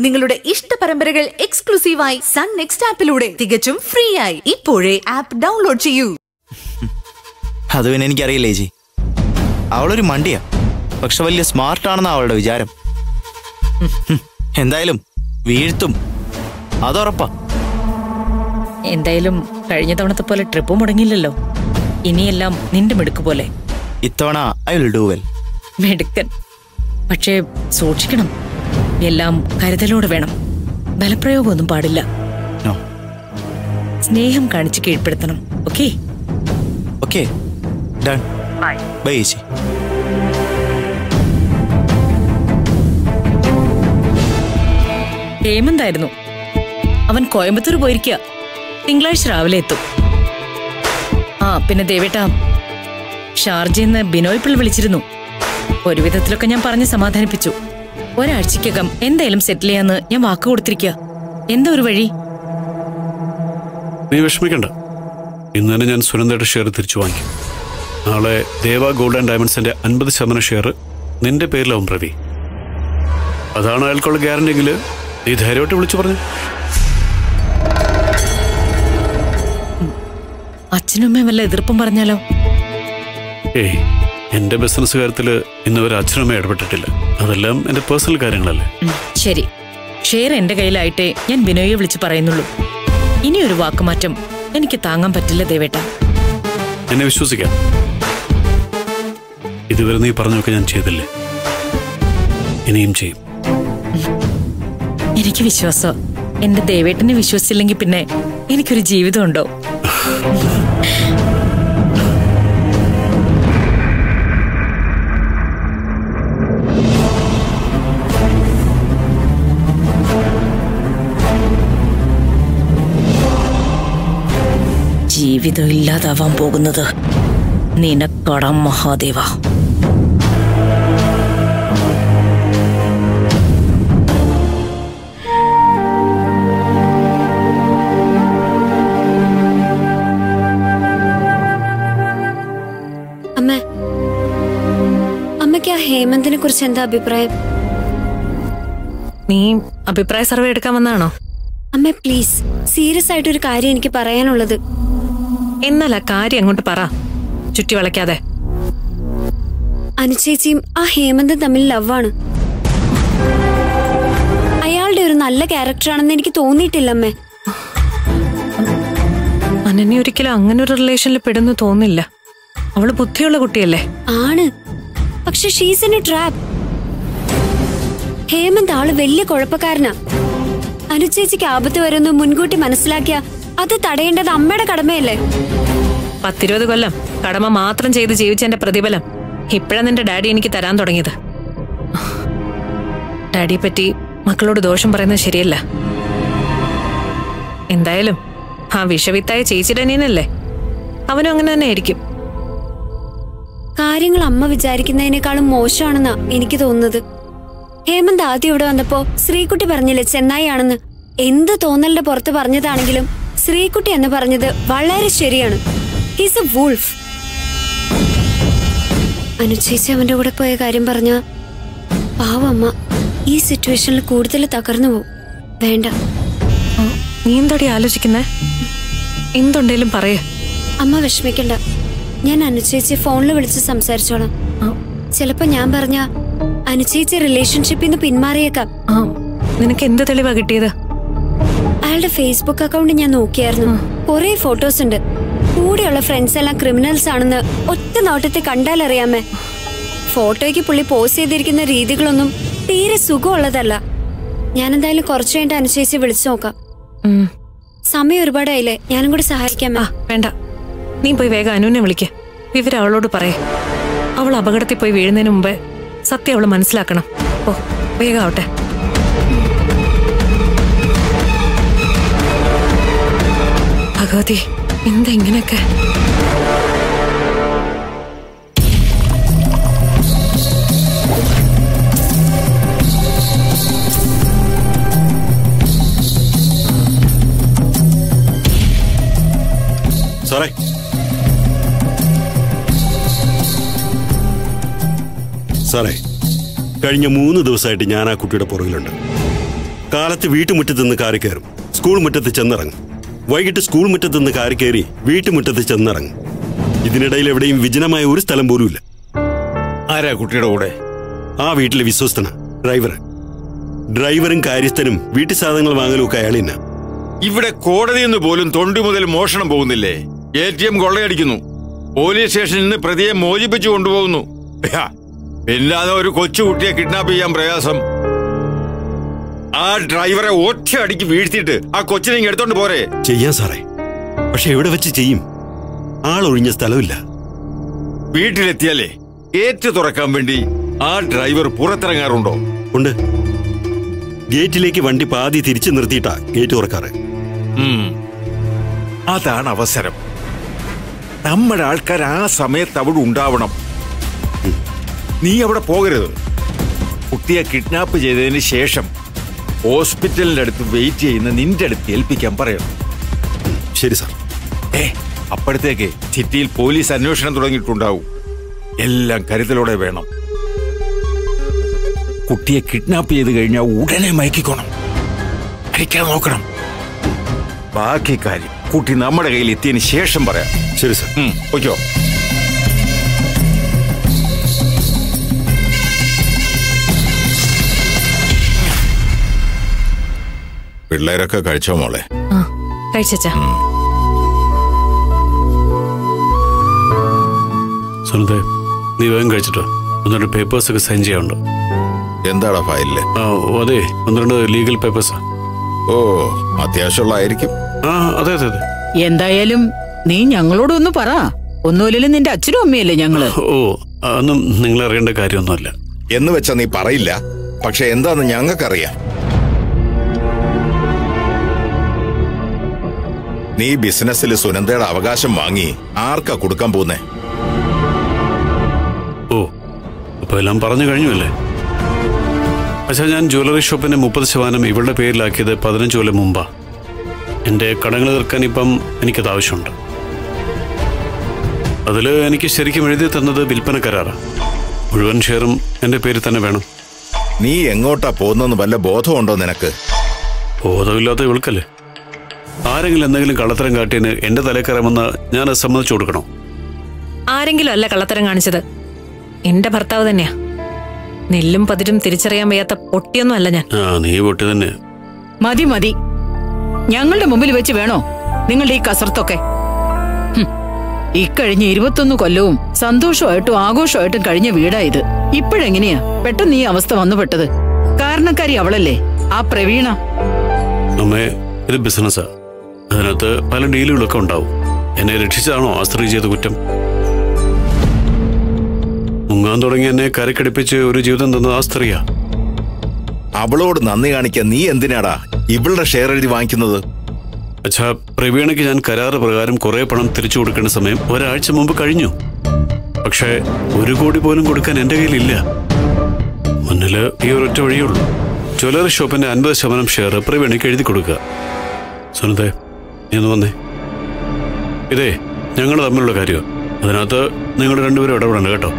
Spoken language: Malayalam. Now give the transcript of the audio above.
നിങ്ങളുടെ ഇഷ്ട പരമ്പരകൾ എക്സ്ക്ലൂസീവായി സൺ നെക്സ്റ്റ് ആപ്പിലൂടെ തികച്ചും ഫ്രീ ആയി ഇപ്പോഴേ ആപ്പ് ഡൗൺലോഡ് ചെയ്യൂ. അത് പിന്നെ എനിക്കറിയില്ല ചേച്ചി. അവളൊരു മണ്ടിയാ. പക്ഷെ വലിയ സ്മാർട്ട് സ്മാർട്ടാണെന്നാ അവളുടെ വിചാരം. എന്തായാലും വീഴ്ത്തും. അതുറപ്പാ. എന്തായാലും കഴിഞ്ഞ തവണത്തെ പോലെ ട്രിപ്പ് മുടങ്ങില്ലല്ലോ ഇനിയെല്ലാം നിന്റെ മിടുക്ക് പോലെ. ഇത്തവണ ഐ വിൽ ഡു വെൽ മിടുക്കൻ. പക്ഷേ സൂക്ഷിക്കണം. എല്ലാം കരുതലോടെ വേണം. ബലപ്രയോഗമൊന്നും പാടില്ല. നോ. സ്നേഹം കാണിച്ച് കീഴ്പ്പെടുത്തണം. Okay? Okay. Done. Bye. Bye ചേച്ചി ഹേമന്തായിരുന്നു? അവൻ കോയമ്പത്തൂർ പോയിരിക്കുക തിങ്കളാഴ്ച രാവിലെ എത്തും. ആ പിന്നെ ദേവേട്ട ഷാർജയിൽ ബിനോയ് പിള്ള വിളിച്ചിരുന്നു. ഒരു വിധത്തിലൊക്കെ ഞാൻ പറഞ്ഞ് സമാധാനിപ്പിച്ചു. ഒരാഴ്ചക്കകം എന്തായാലും സെറ്റിൽ ചെയ്യാന്ന് ഞാൻ വാക്ക് കൊടുത്തിരിക്കുക എന്താ ഒരു വഴി? നീ വിഷമിക്കണ്ട. ഇന്ന് തന്നെ ഞാൻ സുനന്ദയുടെ ഷെയർ തിരിച്ചു വാങ്ങിക്കും നാളെ ദേവ ഗോൾഡ് ആൻഡ് ഡയമണ്ട്സിന്റെ അൻപത് ശതമാനം ഷെയർ നിന്റെ പേരിലാവും പ്രവി. അതാണ് അയാൾക്കുള്ള ഗ്യാരണ്ടി എങ്കിൽ നീ ധൈര്യമായിട്ട് വിളിച്ചു പറഞ്ഞു. അച്ഛനും അമ്മയും വല്ല എതിർപ്പും പറഞ്ഞാലോ? ഏയ് എന്റെ ബിസിനസ് കാര്യത്തിൽ ഇന്നുവരെ അച്ഛനമ്മ ഇടപെട്ടിട്ടില്ല അതെല്ലാം എന്റെ പേഴ്സണൽ കാര്യങ്ങളല്ലേ? ശരി. ഷെയർ എന്റെ കയ്യിലായിട്ടേ ഞാൻ ബിനോയെ വിളിച്ച് പറയുന്നുള്ളൂ. ഇനി ഒരു വാക്കുമാറ്റം എനിക്ക് താങ്ങാൻ പറ്റില്ല ദേവേട്ട. എന്നെ വിശ്വസിക്കാം. ഇതുവരെ നീ പറഞ്ഞൊക്കെ ഞാൻ ചെയ്തില്ലേ? ഇനിയും ചെയ്യും. എനിക്ക് വിശ്വാസം. എന്റെ ദേവേട്ടനെ വിശ്വസിച്ചില്ലെങ്കിൽ പിന്നെ എനിക്കൊരു ജീവിതമുണ്ടോ ജീവിതം ഇല്ലാതാവാൻ പോകുന്നത്. നിനക്കടം മഹാദേവ. അമ്മ അമ്മയ്ക്ക് ആ ഹേമന്തിനെ കുറിച്ച് എന്താ അഭിപ്രായം? നീ അഭിപ്രായ സർവേ എടുക്കാൻ വന്നാണോ അമ്മ പ്ലീസ് സീരിയസ് ആയിട്ട് ഒരു കാര്യം എനിക്ക് പറയാനുള്ളത്. എന്നാൽ ആ കാര്യം അങ്ങോട്ട് പറ. ചുറ്റി വളയ്ക്കാതെ. അനുചേച്ചിയും ആ ഹേമന്തും തമ്മിൽ ലവാണ് അയാളുടെ ഒരു നല്ല ക്യാരക്ടർ ആണെന്ന് എനിക്ക് തോന്നിയിട്ടില്ല അമ്മേ. അനന്യ ഒരിക്കലും അങ്ങനെ ഒരു റിലേഷനിൽ പെടുന്നു തോന്നില്ല. അവൾ ബുദ്ധിയുള്ള കുട്ടിയല്ലേ? ആണ്. പക്ഷെ she's in a trap Hemant ആൾ വലിയ കുഴപ്പക്കാരനാ. അനുചേച്ചിക്ക് ആപത്ത് വരുന്നു മുൻകൂട്ടി മനസ്സിലാക്കിയ അത് തടയേണ്ടത് അമ്മയുടെ കടമയല്ലേ? പത്തിരുപത് കൊല്ലം കടമ മാത്രം ചെയ്ത് ജീവിച്ചെന്റെ പ്രതിഫലം ഇപ്പോഴാണ് നിന്റെ ഡാഡി എനിക്ക് തരാൻ തുടങ്ങിയത്. ഡാഡിയെ പറ്റി മക്കളോട് ദോഷം പറയുന്നത് ശരിയല്ല. എന്തായാലും ആ വിഷവിത്തായ ചേച്ചിയുടെ അവനും അങ്ങനെ തന്നെ ആയിരിക്കും. കാര്യങ്ങൾ അമ്മ വിചാരിക്കുന്നതിനേക്കാളും മോശമാണെന്നാ എനിക്ക് തോന്നുന്നത്. ഹേമന്ത് ആദ്യം ഇവിടെ വന്നപ്പോ ശ്രീകുട്ടി പറഞ്ഞില്ലേ ചെന്നായിയാണെന്ന്. എന്ത് തോന്നലിന്റെ പുറത്ത് പറഞ്ഞതാണെങ്കിലും ശ്രീകുട്ടി എന്ന് പറഞ്ഞത് വളരെ ശരിയാണ്. ഹീസ് എ വൂൾഫ് അനുചേച്ചി അവന്റെ കൂടെ പോയ കാര്യം പറഞ്ഞ പാവമ്മ ഈ സിറ്റുവേഷനിൽ കൂടുതൽ തകർന്നു പോവും വേണ്ട. നീ എന്തടി ആലോചിക്കുന്നേ? എന്തുണ്ടേലും പറയേ. അമ്മ വിഷമിക്കണ്ട. ഞാൻ അനുചേച്ചി ഫോണിൽ വിളിച്ച് സംസാരിച്ചോളാം. ചിലപ്പോ ഞാൻ പറഞ്ഞ അനുചേച്ചി റിലേഷൻഷിപ്പിൽ നിന്ന് പിന്മാറിയേക്കാം. നിനക്ക് എന്ത് തെളിവാ കിട്ടിയത്? അയാളുടെ ഫേസ്ബുക്ക് അക്കൗണ്ട് ഞാൻ നോക്കിയായിരുന്നു. കുറെ ഫോട്ടോസ് ഉണ്ട്. കൂടെയുള്ള ഫ്രണ്ട്സ് എല്ലാം ക്രിമിനൽസ് ആണെന്ന് ഒറ്റ നോട്ടത്തിൽ കണ്ടാലറിയാമേ ഫോട്ടോയ്ക്ക് പുള്ളി പോസ്റ്റ് ചെയ്തിരിക്കുന്ന രീതികളൊന്നും തീരെ സുഖമുള്ളതല്ല. ഞാൻ എന്തായാലും കുറച്ചു കഴിഞ്ഞിട്ട് അനുശേഷിച്ച് വിളിച്ചു നോക്കാം. സമയം ഒരുപാടായില്ലേ? ഞാനും കൂടി സഹായിക്കാം വേണ്ട. നീ പോയി വേഗം അനുവിനെ വിളിക്ക. വിവരം അവളോട് പറയേ. അവൾ അപകടത്തിൽ പോയി വീഴുന്നതിന് മുമ്പേ സത്യം അവൾ മനസ്സിലാക്കണം. ഓ വേഗം ആവട്ടെ. ഭഗവതി എന്താ ഇങ്ങനെയൊക്കെ? സാറേ. സാറേ കഴിഞ്ഞ മൂന്ന് ദിവസമായിട്ട് ഞാൻ ആ കുട്ടിയുടെ പുറകിലുണ്ട്. കാലത്ത് വീട്ടുമുറ്റത്ത് നിന്ന് കാറി കയറും. സ്കൂൾ മുറ്റത്ത് ചെന്നിറങ്ങും. വൈകിട്ട് സ്കൂൾ മുറ്റത്ത് നിന്ന് കാറി കയറി വീട്ടുമുറ്റത്ത് ചെന്നിറങ്ങി. ഇതിനിടയിൽ എവിടെയും വിജനമായ ഒരു സ്ഥലം പോലുമില്ല. ആരാ കുട്ടിയുടെ കൂടെ? ആ വീട്ടിലെ വിശ്വസ്തന ഡ്രൈവർ ഡ്രൈവറും കാര്യസ്ഥനും വീട്ടു സാധനങ്ങൾ വാങ്ങലും ഒക്കെ അയാൾ തന്നെ. ഇവിടെ കോടതിയിൽ നിന്ന് പോലും തൊണ്ടി മുതൽ മോഷണം പോകുന്നില്ലേ? എ ടി എം കൊള്ളയടിക്കുന്നു. പോലീസ് സ്റ്റേഷനിൽ നിന്ന് പ്രതിയെ മോചിപ്പിച്ചു കൊണ്ടുപോകുന്നു. ഇല്ലാതെ ഒരു കൊച്ചുകുട്ടിയെ കിഡ്നാപ്പ് ചെയ്യാൻ പ്രയാസം. ആ ഡ്രൈവറെ ഒറ്റ അടിക്ക് വീഴ്ത്തിയിട്ട് ആ കൊച്ചിനെ എടുത്തോണ്ട് പോരെ. ചെയ്യാം സാറേ. പക്ഷെ എവിടെ വെച്ച് ചെയ്യും? ആളൊഴിഞ്ഞ സ്ഥലമില്ല. വീട്ടിലെത്തിയാലേ ഏറ്റു തുറക്കാൻ വേണ്ടി ആ ഡ്രൈവർ പുറത്തിറങ്ങാറുണ്ടോ? ഉണ്ട്. ഗേറ്റിലേക്ക് വണ്ടി പാതി തിരിച്ചു നിർത്തിയിട്ടാ ഗേറ്റ് തുറക്കാറ്. അതാണ് അവസരം. നമ്മുടെ ആൾക്കാർ ആ സമയത്ത് അവിടെ ഉണ്ടാവണം. നീ അവിടെ പോകരുത്. കുട്ടിയെ കിഡ്നാപ്പ് ചെയ്തതിന് ശേഷം ഹോസ്പിറ്റലിന്റെ അടുത്ത് വെയിറ്റ് ചെയ്യുന്ന നിന്റെ അടുത്ത് ഏൽപ്പിക്കാൻ പറയണം. ശരി സാർ. ഏ അപ്പോഴത്തേക്ക് ചിറ്റിയിൽ പോലീസ് അന്വേഷണം തുടങ്ങിയിട്ടുണ്ടാവും. എല്ലാം കരുതലോടെ വേണം. കുട്ടിയെ കിഡ്നാപ്പ് ചെയ്ത് കഴിഞ്ഞാൽ ഉടനെ മയക്കിക്കോണം. മരിക്കാൻ നോക്കണം. ബാക്കി കാര്യം കുട്ടി നമ്മുടെ കയ്യിൽ എത്തിയതിന് ശേഷം പറയാം. ശരി സാർ. ഉം, പിള്ളേരൊക്കെ കഴിച്ചോ മോളെ? ആ കഴിച്ചാ സുനന്ദേ നീ വേഗം കഴിച്ചിട്ടോ ഒന്ന് രണ്ട് പേപ്പേഴ്സ് ഒക്കെ സൈൻ ചെയ്യാനുണ്ട്? എന്താടാ ഫയലിൽ? ഓ, അതെ ഒന്ന് രണ്ട് ലീഗൽ പേപ്പേഴ്സാ ഓ അത്യാവശ്യമുള്ളതായിരിക്കും. ആ അതെ അതെ അതെ. എന്തായാലും നീ ഞങ്ങളോട് ഒന്ന് പറ. ഒന്നുമില്ലെങ്കിലും നിന്റെ അച്ഛനും അമ്മയല്ലേ ഞങ്ങൾ? ഓ അതൊന്നും നിങ്ങൾ അറിയേണ്ട കാര്യമൊന്നുമല്ല. എന്ന് വെച്ചാ നീ പറയില്ല. പക്ഷെ എന്താന്ന് ഞങ്ങൾക്കറിയാം. നീ ബിസിനസ്സിൽ സുനന്ദയുടെ അവകാശം വാങ്ങി ആർക്കാ കൊടുക്കാൻ പോകുന്നേ? ഓ അപ്പൊ എല്ലാം പറഞ്ഞു കഴിഞ്ഞു അല്ലേ പക്ഷേ ഞാൻ ജ്വല്ലറി ഷോപ്പിന്റെ മുപ്പത് ശതമാനം ഇവളുടെ പേരിലാക്കിയത് പതിനഞ്ച് കൊല്ലം മുമ്പാ. എന്റെ കടങ്ങൾ തീർക്കാൻ ഇപ്പം എനിക്കത് ആവശ്യമുണ്ട്. അതിൽ എനിക്ക് ശരിക്കും എഴുതി തന്നത് വിൽപ്പന കരാറാ. മുഴുവൻ ഷെയറും എന്റെ പേരിൽ തന്നെ വേണം. നീ എങ്ങോട്ടാ പോകുന്നെന്ന് വല്ല ബോധമുണ്ടോ നിനക്ക്? ബോധമില്ലാത്ത ഇവൾക്കല്ലേ? ആരെങ്കിലും എന്തെങ്കിലും കള്ളത്തരം കാട്ടിന് എന്റെ തലക്കറമെന്ന് ഞാൻ അത് സമ്മതിച്ചു കൊടുക്കണോ? ആരെങ്കിലും അല്ല കള്ളത്തരം കാണിച്ചത്. എന്റെ ഭർത്താവ് തന്നെയാ. നെല്ലും പതിരും തിരിച്ചറിയാൻ വയ്യാത്ത പൊട്ടിയൊന്നും അല്ല ഞാൻ. ആ നീ പൊട്ടി തന്നെ. മതി മതി. ഞങ്ങളുടെ മുമ്പിൽ വെച്ച് വേണോ? നിങ്ങളുടെ ഈ കസർത്തൊക്കെ. ഇക്കഴിഞ്ഞ ഇരുപത്തൊന്ന് കൊല്ലവും സന്തോഷമായിട്ടും ആഘോഷമായിട്ടും കഴിഞ്ഞ വീടാ ഇത്. ഇപ്പോഴെങ്ങനെയാ? പെട്ടെന്ന് ഈ അവസ്ഥ വന്നുപെട്ടത്. കാരണക്കാരി അവളല്ലേ? ആ പ്രവീണ. അമ്മേ ഇത് ബിസിനസ്സാ. അതിനകത്ത് പല ഡീലുകളൊക്കെ ഉണ്ടാവും. എന്നെ രക്ഷിച്ചതാണോ ആ സ്ത്രീ ചെയ്ത കുറ്റം? മുങ്ങാൻ തുടങ്ങി എന്നെ കരക്കടിപ്പിച്ച് ഒരു ജീവിതം തന്നത് ആ സ്ത്രീയാ. അവളോട് നന്ദി കാണിക്കാൻ നീ എന്തിനാടാ ഇവളുടെ ഷെയർ എഴുതി വാങ്ങിക്കുന്നത്? അച്ഛാ പ്രവീണയ്ക്ക് ഞാൻ കരാറ് പ്രകാരം കുറെ പണം തിരിച്ചു കൊടുക്കേണ്ട സമയം ഒരാഴ്ച മുമ്പ് കഴിഞ്ഞു. പക്ഷേ ഒരു കോടി പോലും കൊടുക്കാൻ എന്റെ കയ്യിലില്ല. മുന്നിൽ ഈ ഒരൊറ്റ വഴിയുള്ളൂ ജ്വല്ലറി ഷോപ്പിന്റെ അൻപത് ശതമാനം ഷെയർ പ്രവീണയ്ക്ക് എഴുതി കൊടുക്കുക. സുനന്ദേ നീ വന്നേ. ഇതേ ഞങ്ങൾ തമ്മിലുള്ള കാര്യമാണ് അതിനകത്ത് നിങ്ങൾ രണ്ടുപേരും ഇടപെടണ്ട കേട്ടോ?